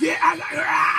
Yeah, I, I, I.